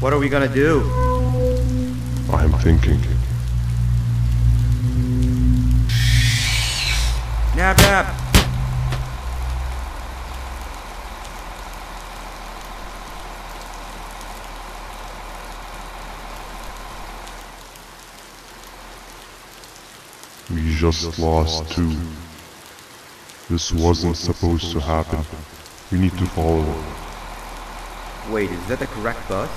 What are we gonna do? I'm thinking. Nabnab! We just lost two. This wasn't supposed to happen. We need to follow. Wait, is that the correct bus?